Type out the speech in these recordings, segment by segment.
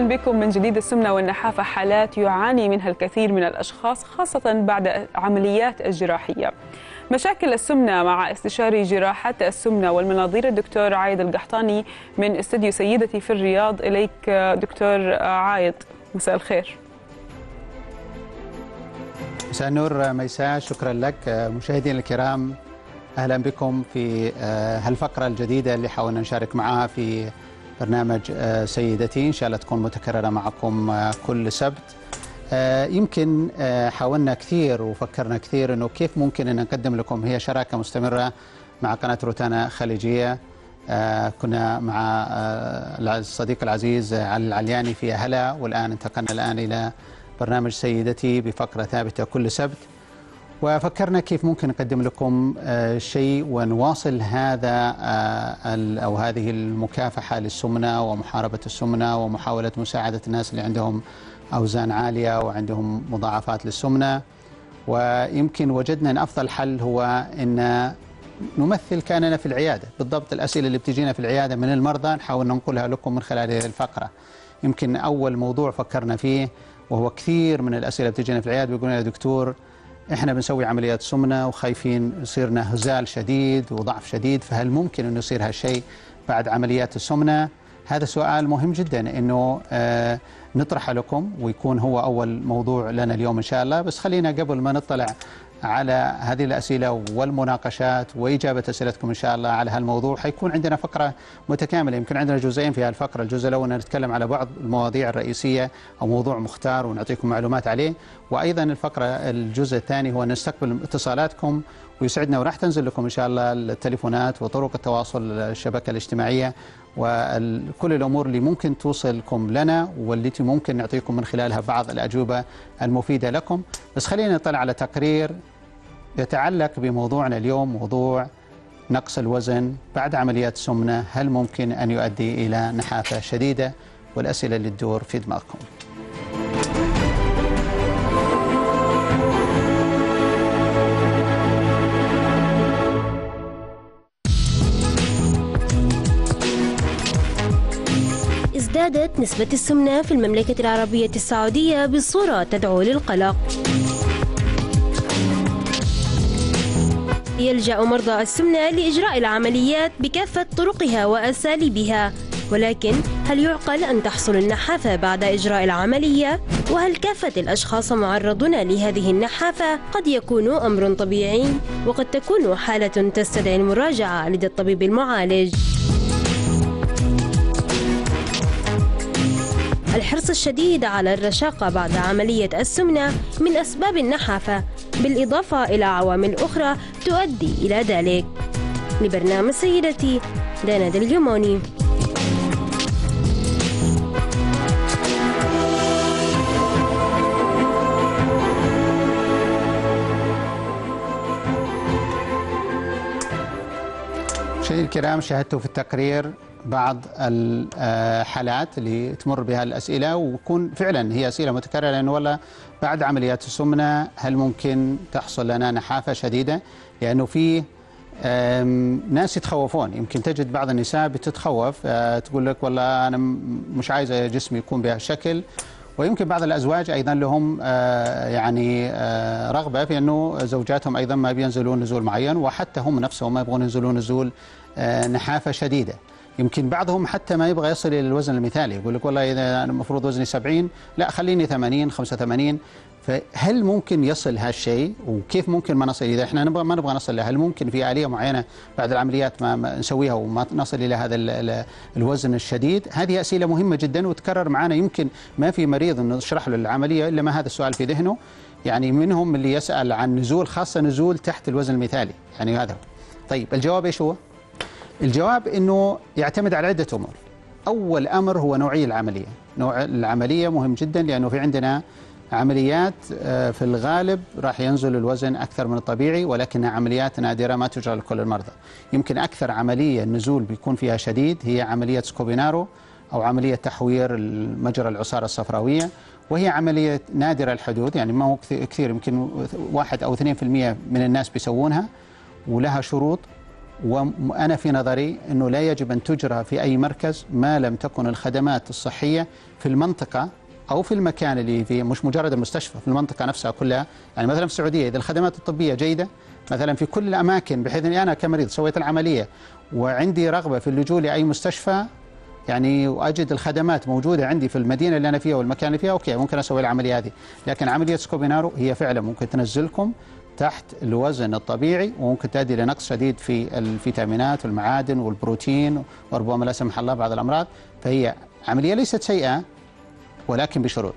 أهلا بكم من جديد السمنة والنحافه حالات يعاني منها الكثير من الأشخاص خاصة بعد عمليات الجراحية. مشاكل السمنة مع استشاري جراحة السمنة والمناظير الدكتور عايد القحطاني من استديو سيدتي في الرياض إليك دكتور عايد مساء الخير. مساء النور ميساء شكرا لك مشاهدينا الكرام أهلا بكم في هالفقرة الجديدة اللي حاولنا نشارك معها في برنامج سيدتي إن شاء الله تكون متكررة معكم كل سبت. يمكن حاولنا كثير وفكرنا كثير إنه كيف ممكن إن نقدم لكم. هي شراكة مستمرة مع قناة روتانا خليجية. كنا مع الصديق العزيز علي العلياني في هلا والآن انتقلنا الآن إلى برنامج سيدتي بفقرة ثابتة كل سبت. وفكرنا كيف ممكن نقدم لكم شيء ونواصل هذا أو هذه المكافحة للسمنة ومحاربة السمنة ومحاولة مساعدة الناس اللي عندهم أوزان عالية وعندهم مضاعفات للسمنة. ويمكن وجدنا أن أفضل حل هو أن نمثل كأننا في العيادة. بالضبط الأسئلة اللي بتجينا في العيادة من المرضى نحاول ننقلها لكم من خلال هذه الفقرة. يمكن أول موضوع فكرنا فيه وهو كثير من الأسئلة بتجينا في العيادة بيقولون يا دكتور إحنا بنسوي عمليات سمنة وخايفين يصيرنا هزال شديد وضعف شديد فهل ممكن إنه يصير هالشيء بعد عمليات السمنة؟ هذا سؤال مهم جدا إنه آه نطرحه لكم ويكون هو أول موضوع لنا اليوم إن شاء الله بس خلينا قبل ما نطلع على هذه الأسئلة والمناقشات وإجابة أسئلتكم إن شاء الله على هالموضوع. حيكون عندنا فقرة متكاملة. يمكن عندنا جزئين في هالفقرة. الجزء الأول نتكلم على بعض المواضيع الرئيسية أو موضوع مختار ونعطيكم معلومات عليه. وأيضا الفقرة الجزء الثاني هو نستقبل اتصالاتكم ويسعدنا وراح تنزل لكم إن شاء الله التليفونات وطرق التواصل الشبكة الاجتماعية وكل الأمور اللي ممكن توصلكم لنا والتي ممكن نعطيكم من خلالها بعض الأجوبة المفيدة لكم. بس خلينا نطلع على تقرير يتعلق بموضوعنا اليوم موضوع نقص الوزن بعد عمليات سمنة. هل ممكن أن يؤدي إلى نحافة شديدة؟ والأسئلة اللي تدور في دماغكم. ازدادت نسبة السمنة في المملكة العربية السعودية بصورة تدعو للقلق. يلجأ مرضى السمنة لإجراء العمليات بكافة طرقها وأساليبها ولكن هل يعقل أن تحصل النحافة بعد إجراء العملية؟ وهل كافة الأشخاص معرضون لهذه النحافة؟ قد يكون أمر طبيعي وقد تكون حالة تستدعي المراجعة لدى الطبيب المعالج الحرص الشديد على الرشاقة بعد عملية السمنة من أسباب النحافة بالإضافة إلى عوامل أخرى تؤدي إلى ذلك. لبرنامج سيدتي دانا دلجموني مشاهدينا الكرام شاهدتوا في التقرير بعض الحالات اللي تمر بها الأسئلة ويكون فعلا هي أسئلة متكررة لأنه والله بعد عمليات السمنة هل ممكن تحصل لنا نحافة شديدة؟ لأنه في ناس يتخوفون. يمكن تجد بعض النساء بتتخوف تقول لك والله أنا مش عايزة جسمي يكون بهالشكل ويمكن بعض الأزواج أيضا لهم يعني رغبة في أنه زوجاتهم أيضا ما بينزلون نزول معين وحتى هم نفسهم ما يبغون ينزلون نزول نحافة شديدة. يمكن بعضهم حتى ما يبغى يصل إلى الوزن المثالي يقول لك والله إذا أنا المفروض وزني 70 لا خليني 80 85 فهل ممكن يصل هالشيء؟ وكيف ممكن ما نصل؟ إذا إحنا نبغى ما نبغى نصل له هل ممكن في آلية معينة بعد العمليات ما, نسويها وما نصل إلى هذا ال ال الوزن الشديد؟ هذه أسئلة مهمة جدا وتكرر معنا يمكن ما في مريض نشرح له العملية إلا ما هذا السؤال في ذهنه. يعني منهم اللي يسأل عن نزول خاصة نزول تحت الوزن المثالي. يعني هذا طيب الجواب إيش هو؟ الجواب إنه يعتمد على عدة أمور. أول أمر هو نوعية العملية، نوع العملية مهم جدا لأنه في عندنا عمليات في الغالب راح ينزل الوزن أكثر من الطبيعي ولكنها عمليات نادرة ما تجرى لكل المرضى. يمكن أكثر عملية النزول بيكون فيها شديد هي عملية سكوبينارو أو عملية تحوير مجرى العصارة الصفراوية وهي عملية نادرة الحدوث يعني ما هو كثير يمكن واحد أو 2% من الناس بيسوونها ولها شروط وأنا في نظري أنه لا يجب أن تجرى في أي مركز ما لم تكن الخدمات الصحية في المنطقة أو في المكان اللي فيه مش مجرد المستشفى في المنطقة نفسها كلها. يعني مثلا في السعودية إذا الخدمات الطبية جيدة مثلا في كل الأماكن بحيث أني أنا كمريض سويت العملية وعندي رغبة في اللجوء لأي مستشفى يعني وأجد الخدمات موجودة عندي في المدينة اللي أنا فيها والمكان اللي فيها okay ممكن أسوي العملية هذه. لكن عملية سكوبينارو هي فعلا ممكن تنزلكم تحت الوزن الطبيعي وممكن تؤدي لنقص شديد في الفيتامينات والمعادن والبروتين وربما لا سمح الله بعض الأمراض. فهي عملية ليست سيئة ولكن بشروط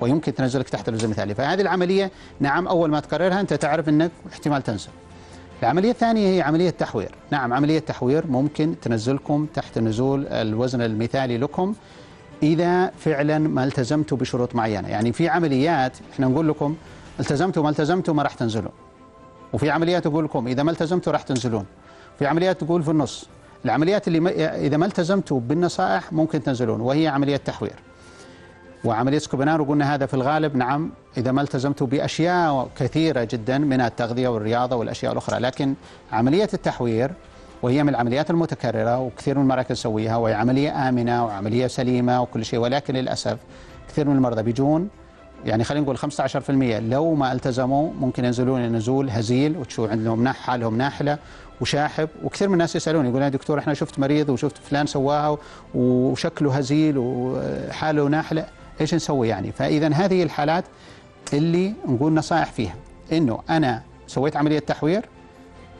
ويمكن تنزلك تحت الوزن المثالي. فهذه العملية نعم أول ما تقررها أنت تعرف إنك احتمال تنزل. العملية الثانية هي عملية تحوير. نعم عملية تحوير ممكن تنزلكم تحت نزول الوزن المثالي لكم إذا فعلا ما التزمتوا بشروط معينة. يعني في عمليات إحنا نقول لكم التزمتوا ما التزمتوا ما راح تنزلوا وفي عمليات تقول لكم إذا ما التزمتوا راح تنزلون. في عمليات تقول في النص العمليات اللي ما إذا ما التزمتوا بالنصائح ممكن تنزلون وهي عملية تحوير. وعملية سكوبنارو قلنا هذا في الغالب نعم إذا ما التزمتوا بأشياء كثيرة جدا من التغذية والرياضة والأشياء الأخرى. لكن عملية التحوير وهي من العمليات المتكررة وكثير من المراكز تسويها وهي عملية آمنة وعملية سليمة وكل شيء. ولكن للأسف كثير من المرضى بيجون يعني خلينا نقول 15% لو ما التزموا ممكن ينزلون نزول هزيل وتشوف عندهم نح حالهم ناحلة وشاحب. وكثير من الناس يسالوني يقول يا دكتور إحنا شفت مريض وشفت فلان سواها وشكله هزيل وحاله ناحلة إيش نسوي يعني؟ فاذا هذه الحالات اللي نقول نصائح فيها. إنه أنا سويت عملية تحوير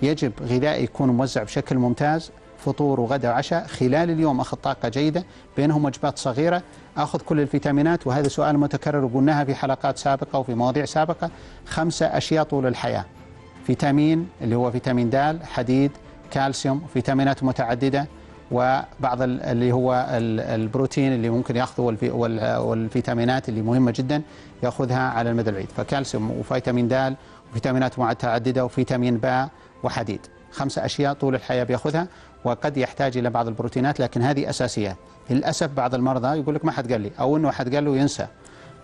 يجب غذائي يكون موزع بشكل ممتاز. فطور وغداء وعشاء خلال اليوم. أخذ طاقة جيدة بينهم وجبات صغيرة. أخذ كل الفيتامينات وهذا سؤال متكرر وقلناها في حلقات سابقة وفي مواضيع سابقة. خمسة أشياء طول الحياة. فيتامين اللي هو فيتامين د حديد كالسيوم فيتامينات متعددة وبعض اللي هو البروتين اللي ممكن يأخذه والفيتامينات اللي مهمة جدا يأخذها على المدى البعيد. فكالسيوم وفيتامين د وفيتامينات متعددة وفيتامين باء وحديد. خمسة أشياء طول الحياة بيأخذها. وقد يحتاج إلى بعض البروتينات لكن هذه أساسيات للأسف بعض المرضى يقول لك ما حد قال لي أو أنه حد قال له ينسى.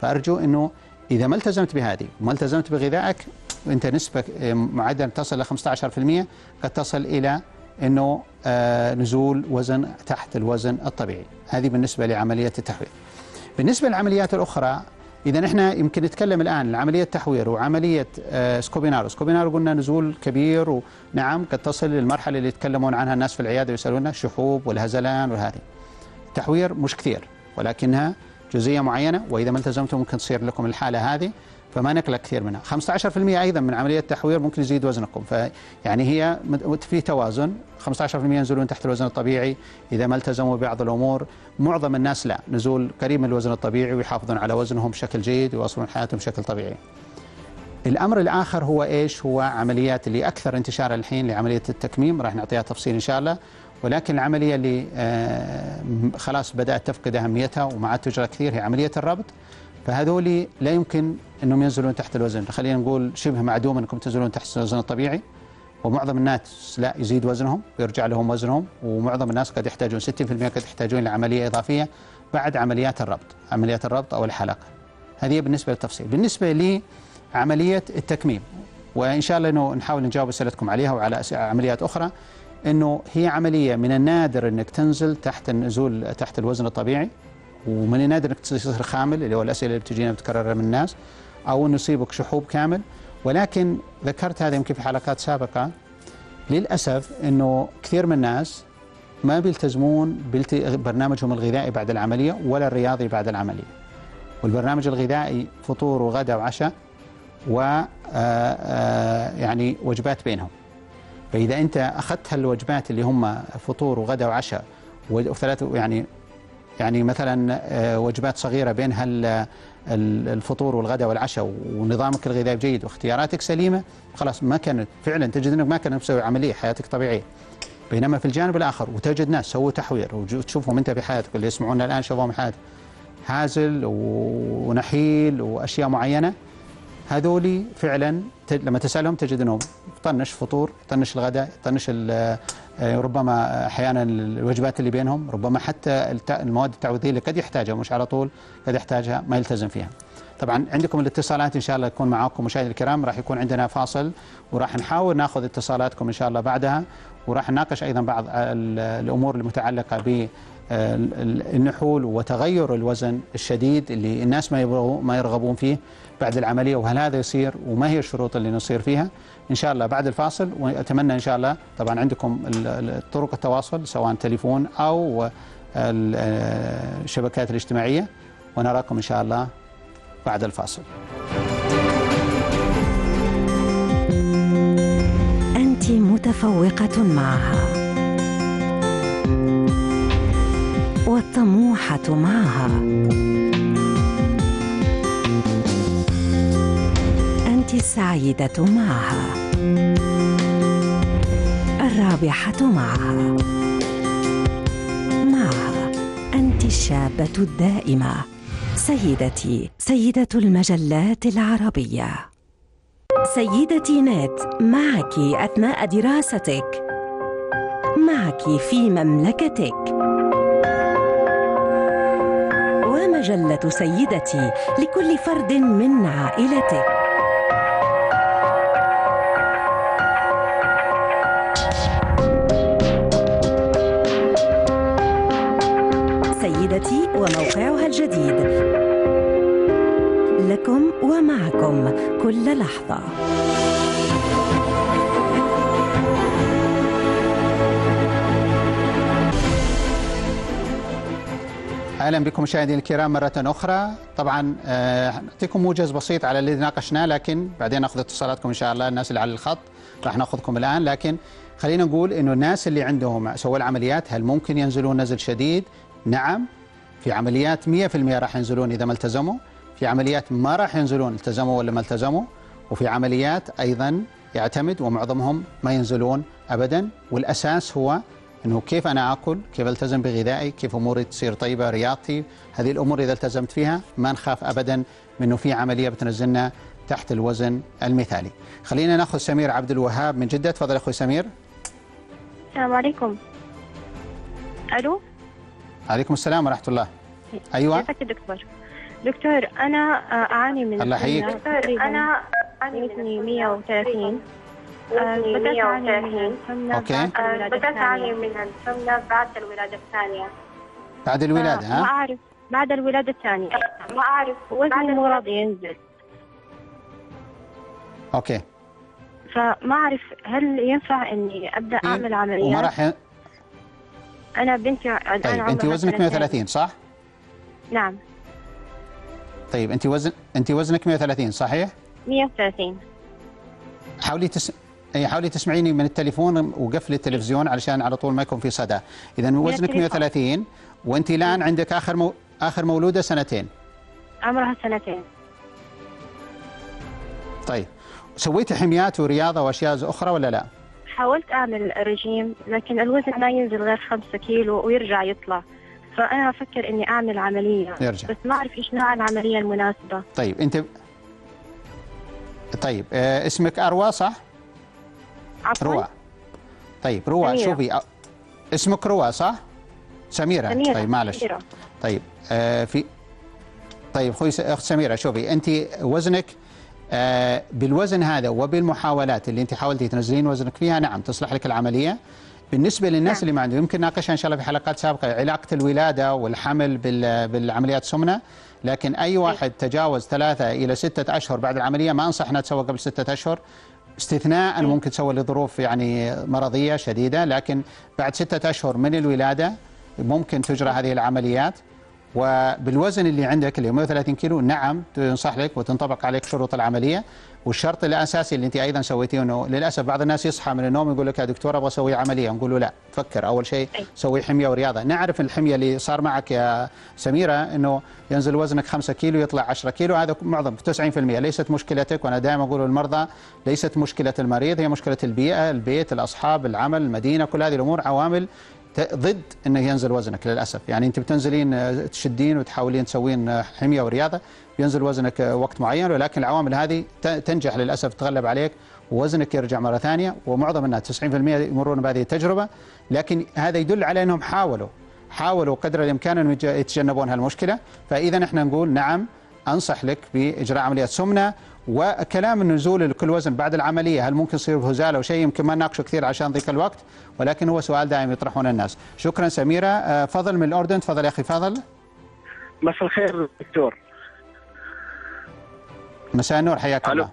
فأرجو أنه إذا ما التزمت بهذه وما التزمت بغذائك أنت نسبة معدل تصل ل 15% قد تصل إلى أنه آه نزول وزن تحت الوزن الطبيعي. هذه بالنسبة لعملية التحويل. بالنسبة للعمليات الأخرى إذا إحنا يمكن نتكلم الآن عملية تحوير وعملية آه سكوبينارو، سكوبينارو قلنا نزول كبير ونعم قد تصل للمرحلة اللي يتكلمون عنها الناس في العيادة ويسألونا الشحوب والهزلان وهذه. التحوير مش كثير ولكنها جزئية معينة وإذا ما التزمتم ممكن تصير لكم الحالة هذه فما نقلق كثير منها. 15% أيضا من عملية التحوير ممكن يزيد وزنكم. فيعني هي في توازن. 15% ينزلون تحت الوزن الطبيعي. إذا ما التزموا ببعض الأمور معظم الناس لا. نزول قريب من الوزن الطبيعي ويحافظون على وزنهم بشكل جيد ويواصلون حياتهم بشكل طبيعي. الأمر الآخر هو إيش؟ هو عمليات اللي أكثر انتشارا الحين لعملية التكميم. راح نعطيها تفصيل إن شاء الله. ولكن العملية اللي خلاص بدأت تفقد أهميتها وما عاد تجرى كثير هي عملية الربط. فهذول لا يمكن إنهم ينزلون تحت الوزن. خلينا نقول شبه معدوم إنكم تنزلون تحت الوزن الطبيعي. ومعظم الناس لا يزيد وزنهم ويرجع لهم وزنهم ومعظم الناس قد يحتاجون 60% قد يحتاجون لعمليه إضافية بعد عمليات الربط عمليات الربط أو الحلقة. هذه بالنسبة للتفصيل. بالنسبة لعملية التكميم وإن شاء الله إنه نحاول نجاوب أسئلتكم عليها وعلى عمليات أخرى إنه هي عملية من النادر إنك تنزل تحت النزول تحت الوزن الطبيعي. ومن النادر إنك تصير خامل اللي هو الأسئلة اللي بتجينا بتكررها من الناس أو إنه يصيبك شحوب كامل ولكن ذكرت هذا يمكن في حلقات سابقة للأسف إنه كثير من الناس ما بيلتزمون ببرنامجهم الغذائي بعد العملية ولا الرياضي بعد العملية. والبرنامج الغذائي فطور وغداء وعشاء و يعني وجبات بينهم. فإذا أنت أخذت هالوجبات اللي هم فطور وغداء وعشاء وثلاث يعني يعني مثلا وجبات صغيرة بين الفطور والغداء والعشاء ونظامك الغذائي جيد واختياراتك سليمة خلاص ما كانت فعلا تجد إنك ما كانت مسوي عملية حياتك طبيعية. بينما في الجانب الآخر وتجد ناس سووا تحوير وتشوفهم أنت في حياتك اللي يسمعونا الآن شوفوهم حياتك؟ هازل ونحيل وأشياء معينة. هذولي فعلا لما تسألهم تجد إنهم طنش فطور طنش الغداء طنش ربما أحيانا الوجبات اللي بينهم ربما حتى المواد التعويضية اللي قد يحتاجها مش على طول قد يحتاجها ما يلتزم فيها. طبعا عندكم الاتصالات إن شاء الله تكون معاكم مشاهدينا الكرام راح يكون عندنا فاصل وراح نحاول ناخذ اتصالاتكم إن شاء الله بعدها وراح نناقش أيضا بعض الأمور المتعلقة ب النحول وتغير الوزن الشديد اللي الناس ما ما يرغبون فيه بعد العملية وهل هذا يصير؟ وما هي الشروط اللي نصير فيها؟ إن شاء الله بعد الفاصل وأتمنى إن شاء الله طبعا عندكم طرق التواصل سواء تليفون أو الشبكات الاجتماعية ونراكم إن شاء الله بعد الفاصل. أنت متفوقة معها. والطموحة معها. أنت السعيدة معها. الرابحة معها. معها. أنت الشابة الدائمة. سيدتي سيدة المجلات العربية. سيدتي نت معك أثناء دراستك. معك في مملكتك. ومجلة سيدتي لكل فرد من عائلتك سيدتي وموقعها الجديد. لكم ومعكم كل لحظة. أهلا بكم مشاهدينا الكرام مرة أخرى. طبعا نعطيكم موجز بسيط على اللي ناقشناه لكن بعدين نأخذ اتصالاتكم إن شاء الله. الناس اللي على الخط راح نأخذكم الآن. لكن خلينا نقول إنه الناس اللي عندهم سووا العمليات هل ممكن ينزلون نزل شديد؟ نعم. في عمليات 100% راح ينزلون إذا ما التزموا. في عمليات ما راح ينزلون التزموا ولا ما التزموا. وفي عمليات أيضا يعتمد ومعظمهم ما ينزلون ابدا. والأساس هو إنه كيف أنا آكل؟ كيف ألتزم بغذائي؟ كيف أموري تصير طيبة؟ رياضتي؟ هذه الأمور إذا التزمت فيها ما نخاف ابدا من انه في عملية بتنزلنا تحت الوزن المثالي. خلينا نأخذ سمير عبد الوهاب من جدة. تفضل أخوي سمير. السلام عليكم. ألو؟ عليكم السلام ورحمة الله. أيوه. كيفك دكتور؟ دكتور أنا آه، أعاني من الله يحييك. دكتور أنا أعاني من 130 آه، أوكي. آه، بتسعى من السمنه بعد الولادة الثانية. بعد الولادة آه، ها؟ ما أعرف. بعد الولادة الثانية. ما أعرف. وزني مو راضي ينزل. أوكي. فما أعرف هل ينفع إني أبدأ إيه، أعمل عمليات؟ وما راح ي... أنا بنتي الآن طيب انت وزنك 130 صح؟ نعم. طيب انت وزن انت وزنك 130 صحيح؟ 130 حاولي تس... أي حاولي تسمعيني من التليفون وقفلي التلفزيون علشان على طول ما يكون في صدى إذا وزنك التليفون. 130 وأنت الآن عندك آخر مو... آخر مولودة سنتين عمرها سنتين طيب سويتي حميات ورياضة وأشياء أخرى ولا لا؟ حاولت أعمل رجيم لكن الوزن ما ينزل غير 5 كيلو ويرجع يطلع فأنا أفكر إني أعمل عملية يرجع. بس ما أعرف إيش نوع العملية المناسبة طيب انت طيب آه اسمك أروى صح؟ عفوا روى طيب روى سميرة. شوفي. اسمك روى صح؟ سميرة, سميرة. طيب معلش سميرة. طيب آه في طيب أخوي أخت سميرة شوفي أنت وزنك آه بالوزن هذا وبالمحاولات اللي أنت حاولتي تنزلين وزنك فيها نعم تصلح لك العملية بالنسبة للناس نعم. اللي ما عندهم يمكن ناقشها إن شاء الله في حلقات سابقة علاقة الولادة والحمل بال- بالعمليات السمنه لكن أي واحد تجاوز ثلاثة إلى ستة أشهر بعد العملية ما أنصح إنها تسوى قبل ستة أشهر استثناء ممكن تسوى لظروف يعني مرضية شديدة لكن بعد ستة أشهر من الولادة ممكن تجرى هذه العمليات. وبالوزن اللي عندك اللي هو 130 كيلو نعم تنصح لك وتنطبق عليك شروط العملية. والشرط الأساسي اللي انت أيضا سويتيه إنه للأسف بعض الناس يصحى من النوم يقول لك يا دكتور أبغى أسوي عملية. نقول له لا فكر أول شيء. سوي حمية ورياضة. نعرف الحمية اللي صار معك يا سميرة إنه ينزل وزنك 5 كيلو يطلع 10 كيلو. هذا معظم 90% ليست مشكلتك وأنا دائما أقول للمرضى ليست مشكلة المريض هي مشكلة البيئة البيت الأصحاب العمل المدينة كل هذه الأمور عوامل ضد إنه ينزل وزنك للأسف. يعني أنت بتنزلين آه، تشدين وتحاولين تسوين آه، حمية ورياضة بينزل وزنك آه، وقت معين ولكن العوامل هذه تنجح للأسف تتغلب عليك ووزنك يرجع مرة ثانية ومعظم الناس 90% يمرون بهذه التجربة. لكن هذا يدل على إنهم حاولوا حاولوا قدر الإمكان يتج- يتجنبون هالمشكلة. فإذا إحنا نقول نعم أنصح لك بإجراء عملية سمنة وكلام النزول لكل وزن بعد العملية. هل ممكن يصير بهزال أو شيء؟ يمكن ما نناقشه كثير عشان ضيق الوقت ولكن هو سؤال دائم يطرحونه الناس. شكرا سميرة. آه، فضل من الأردن. تفضل يا أخي فضل. مساء الخير دكتور. مساء النور. حياك. الله.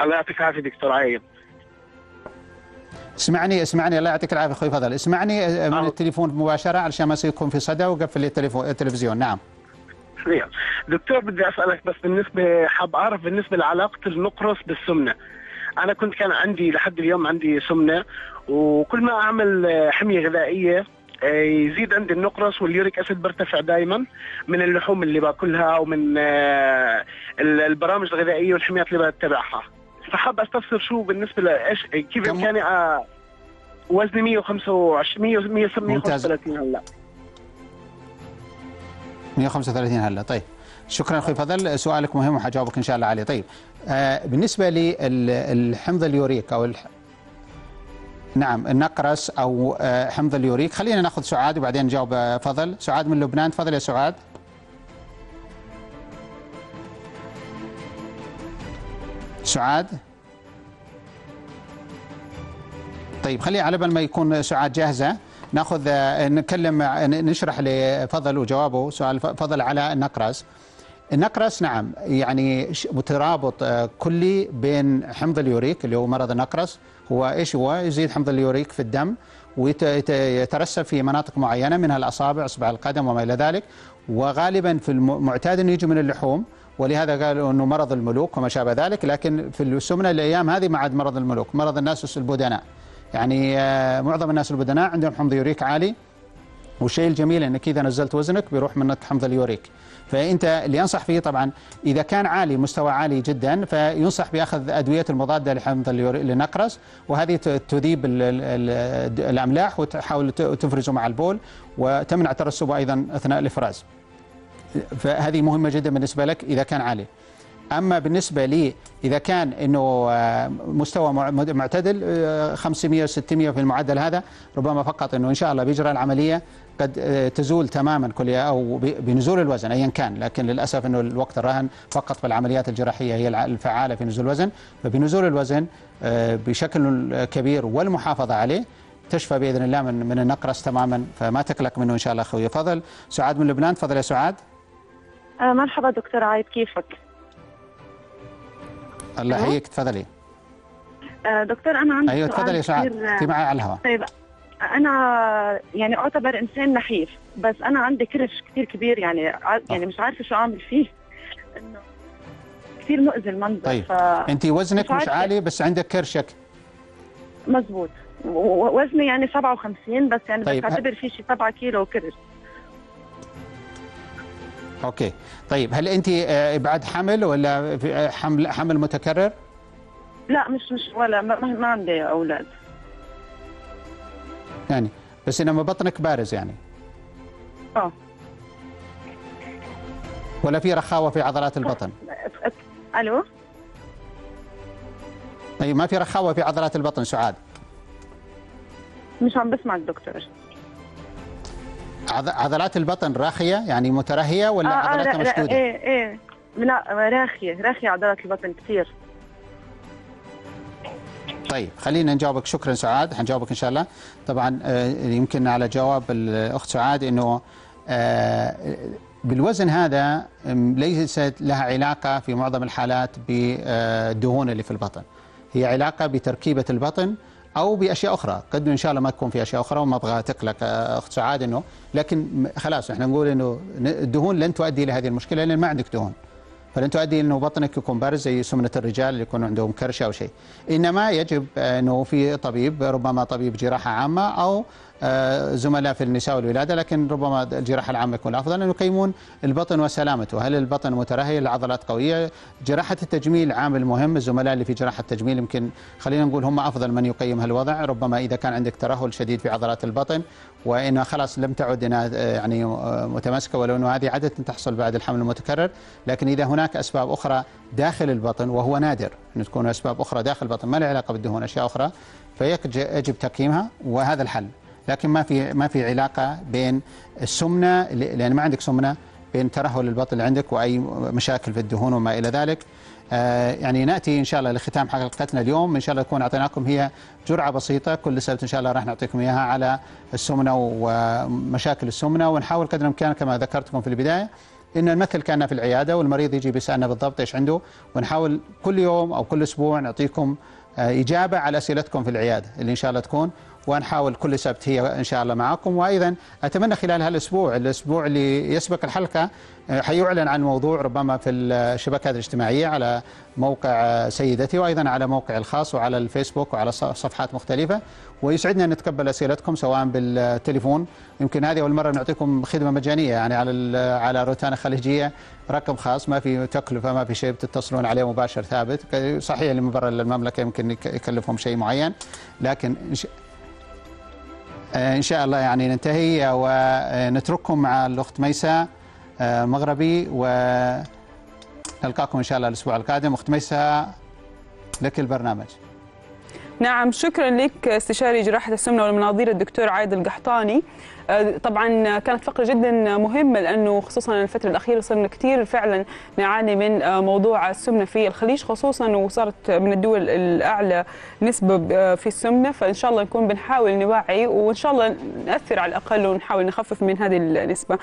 الله يعطيك العافية دكتور عايد اسمعني اسمعني. الله يعطيك العافية أخوي فضل. اسمعني آه، من. التليفون مباشرة علشان ما يكون في صدى وقفل التلفزيون. نعم. نعم. دكتور بدي أسألك بس بالنسبة حاب أعرف بالنسبة لعلاقة النقرس بالسمنة أنا كنت كان عندي لحد اليوم عندي سمنة وكل ما أعمل آه، حمية غذائية آه، يزيد عندي النقرس واليوريك أسيد برتفع دائما من اللحوم اللي باكلها ومن آه، ال- البرامج الغذائية والحميات اللي بتبعها فحاب أستفسر شو بالنسبة لايش كيف بامكاني آه، وزني 125 100 ممتاز. 135 هلأ 135 هلا. طيب شكرا أخوي فضل. سؤالك مهم وحجاوبك إن شاء الله عليه. طيب آه بالنسبة للحمض اليوريك أو الح... نعم النقرس أو آه حمض اليوريك. خلينا نأخذ سعاد وبعدين نجاوب آه، فضل. سعاد من لبنان. تفضل يا سعاد. سعاد؟ طيب خلي على بال ما يكون سعاد جاهزة. ناخذ نتكلم نشرح لفضل وجوابه سؤال فضل على النقرس. النقرس نعم يعني مترابط آه، كلي بين حمض اليوريك اللي هو مرض النقرس. هو إيش هو؟ يزيد حمض اليوريك في الدم ويترسب في مناطق معينة منها الأصابع إصبع القدم وما إلى ذلك. وغالبا في المعتاد انه يجي من اللحوم ولهذا قالوا إنه مرض الملوك وما شابه ذلك. لكن في السمنة الأيام هذه ما عاد مرض الملوك مرض الناس البدناء. يعني آه، معظم الناس البدناء عندهم حمض يوريك عالي. والشيء الجميل إنك إذا نزلت وزنك بيروح منك حمض اليوريك. فأنت اللي أنصح فيه طبعا إذا كان عالي مستوى عالي جدا فينصح بأخذ أدوية المضادة لحمض للنقرس وهذه تذيب ال- ال- ال- الأملاح وتحاول تفرزه مع البول وتمنع ترسبه أيضا أثناء الإفراز. فهذه مهمة جدا بالنسبة لك إذا كان عالي. أما بالنسبة لي إذا كان إنه آه، مستوى مع- معتدل آه، 500 600 في المعدل هذا ربما فقط إنه إن شاء الله بإجراء العملية قد آه، تزول تماما كلها أو بنزول الوزن ايا كان لكن للأسف إنه الوقت الراهن فقط بالعمليات الجراحية هي الفعالة في نزول الوزن. فبنزول الوزن آه، بشكل كبير والمحافظة عليه تشفى بإذن الله من من النقرس تماما فما تقلق منه إن شاء الله أخوي فضل. سعاد من لبنان تفضل يا سعاد. آه مرحبا دكتور عايد كيفك؟ الله؟ يحييك تفضلي آه دكتور أنا عندي أيوه سؤال تفضل يا كثير- انت معي على الهواء طيب أنا يعني أعتبر إنسان نحيف بس أنا عندي كرش كثير كبير يعني ع- يعني مش عارفة شو أعمل فيه إنه كثير مؤذي المنظر طيب. ف... انت وزنك مش مش. عالي بس عندك كرشك مزبوط وزني يعني 57 بس يعني طيب. بس أعتبر في شيء 7 كيلو كرش okay. طيب هل أنت آه، بعد حمل ولا في- آه، حمل حمل متكرر؟ لا مش مش ولا ما, ما عندي أولاد. يعني بس انما بطنك بارز يعني. آه. ولا في رخاوة في عضلات البطن؟ ألو؟ اي ما في رخاوة في عضلات البطن سعاد؟ مش عم بسمعك دكتور. عض- عضلات البطن راخية؟ يعني مترهية ولا عضلاتها را- را- مشدودة؟ إيه إيه. لا راخية راخية عضلات البطن كثير طيب خلينا نجاوبك. شكرا سعاد حنجاوبك إن شاء الله. طبعا آه، يمكن على جواب الأخت سعاد إنه آه، بالوزن هذا ليست لها علاقة في معظم الحالات بالدهون اللي في البطن. هي علاقة بتركيبة البطن أو بأشياء أخرى. قد إن شاء الله ما تكون في أشياء أخرى وما أبغى تقلق آه، أخت سعاد إنه لكن خلاص إحنا نقول إنه الدهون لن تؤدي إلى هذه المشكلة لأن ما عندك دهون. فلن تؤدي إنه بطنك يكون بارز زي سمنة الرجال اللي يكون عندهم كرشه أو شيء. إنما يجب إنه في طبيب ربما طبيب جراحة عامة أو آه، زملاء في النساء والولادة لكن ربما الجراحه العامه يكون افضل ان يقيمون البطن وسلامته، هل البطن مترهل، العضلات قوية؟ جراحة التجميل عامل مهم، الزملاء اللي في جراحة التجميل يمكن خلينا نقول هم أفضل من يقيم هالوضع، ربما إذا كان عندك ترهل شديد في عضلات البطن وانها خلاص لم تعد آه، يعني آه، متماسكة ولو إنه هذه عادة تحصل بعد الحمل المتكرر، لكن إذا هناك أسباب أخرى داخل البطن وهو نادر إن تكون أسباب أخرى داخل البطن ما لها علاقة بالدهون أشياء أخرى فيجب تقييمها وهذا الحل. لكن ما في ما في علاقة بين السمنة لأن ما عندك سمنة بين ترهل البطن اللي عندك وأي مشاكل في الدهون وما إلى ذلك. آه يعني نأتي إن شاء الله لختام حلقتنا اليوم. إن شاء الله نكون أعطيناكم هي جرعة بسيطة. كل سبت إن شاء الله راح نعطيكم إياها على السمنة ومشاكل السمنة. ونحاول قدر الإمكان كما ذكرتكم في البداية إن نمثل كاننا في العيادة والمريض يجي بيسألنا بالضبط إيش عنده. ونحاول كل يوم أو كل أسبوع نعطيكم آه إجابة على أسئلتكم في العيادة اللي إن شاء الله تكون. ونحاول كل سبت هي إن شاء الله معكم وأيضا أتمنى خلال هالأسبوع الأسبوع اللي يسبق الحلقة آه، حيعلن عن موضوع ربما في الشبكات الاجتماعية على موقع سيدتي وأيضا على موقع الخاص وعلى الفيسبوك وعلى صفحات مختلفة. ويسعدنا أن نتقبل أسئلتكم سواء بالتليفون. يمكن هذه أول مرة نعطيكم خدمة مجانية يعني على على روتانا خليجية. رقم خاص ما في تكلفة ما في شيء بتتصلون عليه مباشر ثابت. صحيح اللي من برا المملكه يمكن يكلفهم شيء معين لكن آه، إن شاء الله يعني ننتهي ونترككم مع الأخت ميساء آه، مغربي ونلقاكم إن شاء الله الأسبوع القادم. أخت ميساء لك البرنامج. نعم شكرا لك استشاري جراحة السمنة والمناظير الدكتور عايد القحطاني آه، طبعا كانت فقرة جدا مهمة لأنه خصوصا الفترة الأخيرة صرنا كثير فعلا نعاني من آه، موضوع السمنة في الخليج خصوصا وصارت من الدول الأعلى نسبة آه، في السمنة. فإن شاء الله نكون بنحاول نوعي وإن شاء الله نأثر على الأقل ونحاول نخفف من هذه النسبة.